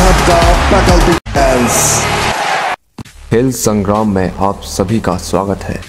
Faculty खेल संग्राम में आप सभी का स्वागत है।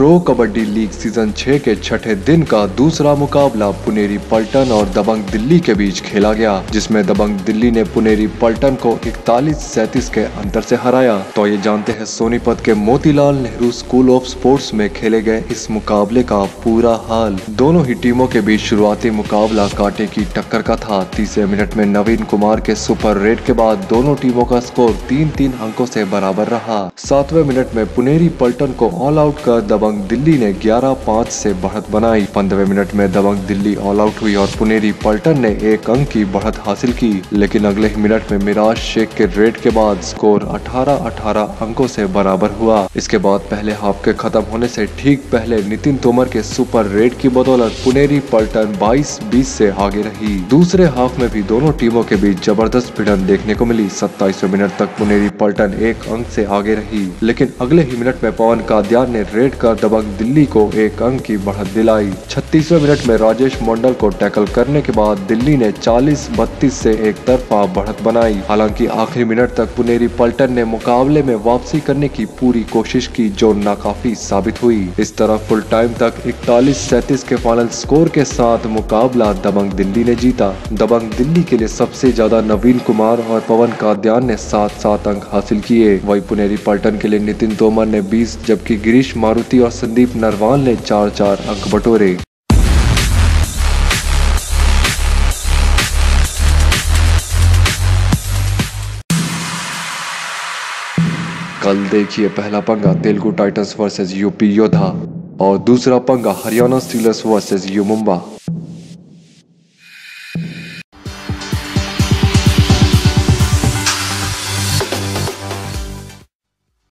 प्रो कबड्डी लीग सीज़न 6 के छठे दिन का दूसरा मुकाबला पुनेरी पल्टन और दबंग दिल्ली के बीच खेला गया, जिसमें दबंग दिल्ली ने पुनेरी पल्टन को इकतालीस सैतीस के अंतर से हराया। तो ये जानते हैं सोनीपत के Motilal Nehru school of sports में खेले गए इस मुकाबले का पूरा हाल। दोनों ही टीमों के बीच शुरुआती मुकाबला कांटे की टक्कर का था। तीसरे मिनट में नवीन कुमार के सुपर रेड के बाद दोनों टीमों का स्कोर तीन तीन अंकों से बराबर रहा। सातवें मिनट में पुनेरी पल्टन को ऑल आउट कर दबंग दबंग दिल्ली ने 11-5 से बढ़त बनाई। पंद्रह मिनट में दबंग दिल्ली ऑल आउट हुई और पुनेरी पल्टन ने एक अंक की बढ़त हासिल की। लेकिन अगले ही मिनट में मिराज शेख के रेड के बाद स्कोर 18-18 अंकों से बराबर हुआ। इसके बाद पहले हाफ़ के खत्म होने से ठीक पहले नितिन तोमर के सुपर रेड की बदौलत पुनेरी पल्टन 22-20 से आगे रही। दूसरे हाफ़ में भी दोनों टीमों के बीच ज़बरदस्त भिड़न देखने को मिली। सत्ताईसवें मिनट तक पुनेरी पल्टन एक अंक से आगे रही। लेकिन अगले ही मिनट में पवन कादियान ने रेड कर दबंग दिल्ली को एक अंक की बढ़त दिलाई। छत्तीसवें मिनट में राजेश मंडल को टैकल करने के बाद दिल्ली ने 40-32 से एक तरफा बढ़त बनाई। हालाँकि आखिरी मिनट तक पुनेरी पल्टन ने मुकाबले में वापसी करने की पूरी कोशिश की, जो नाकाफी साबित हुई। इस तरह फुल टाइम तक इकतालीस सैतीस के फाइनल स्कोर के साथ मुकाबला दबंग दिल्ली ने जीता। दबंग दिल्ली के लिए सबसे ज़्यादा नवीन कुमार और पवन काद्यान ने सात सात अंक हासिल किए। वही पुनेरी पल्टन के लिए नितिन तोमर ने बीस, जबकि गिरीश मारुति और संदीप नरवाल ने चार चार अंक बटोरे। कल देखिए पहला पंगा तेलुगु टाइटंस वर्सेस यूपी योद्धा और दूसरा पंगा Haryana Steelers versus U Mumba.